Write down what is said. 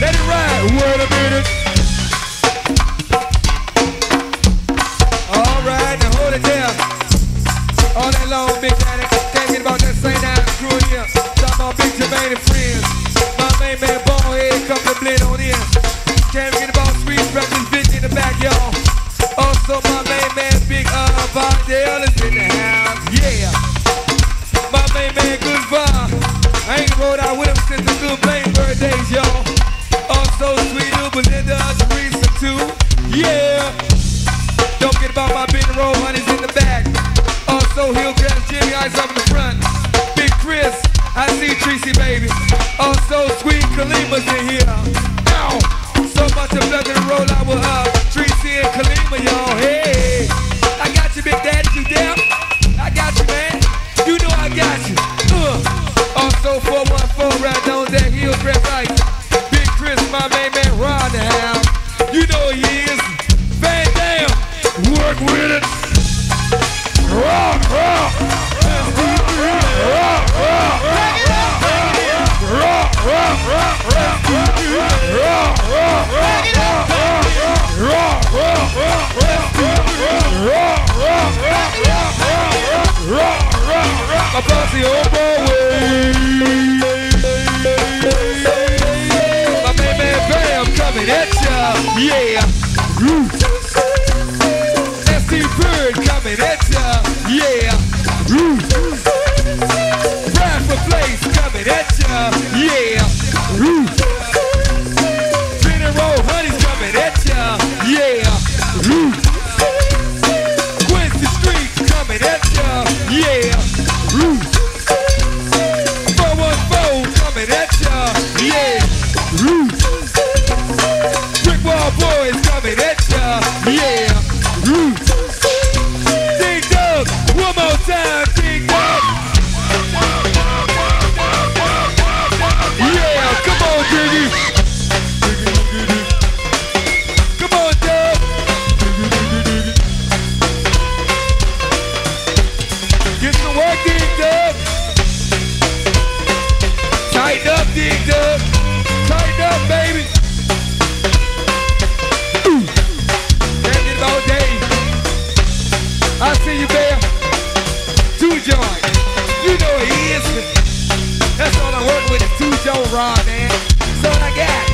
Let it ride. Wait a minute. All right, now hold it down. All that long, Big Daddy. Thinking about that St. Ives crew here. Talking about Big Jermaine and friends. My main man, Ballhead, come to blend on in. Can't forget about Sweet Breakfast, bitch, in the back, y'all. Also, my main man, Big uh, Von is in the house. Yeah. Also, Hillcrest, Jimmy Ice up in the front. Big Chris, I see Tracy, baby. Also, Sweet Kalima's in here. Ow! So much a pleasure to roll out with her. Tracy and Kalima, y'all. Hey, I got you, Big Daddy, you down? I got you, man. You know I got you. Uh. Also, 414 right down there, Hillcrest Ice. Big Chris, my main man, Ron the house. You know he is. My bossy old boy. Yeah. Bird coming at ya. Place coming at ya. Yeah. Spinning Roll Honey's coming at ya. Yeah. Quincy Street coming at ya. Yeah. 414 coming at ya. Yeah. Brick Wall Boys coming at ya. Yeah. Up, Ding Dog. Tighten up, baby. Can't get about Dave. I see you, Bear. Two joint. You know he is. That's all I work with is two joint rod, man. That's all I got.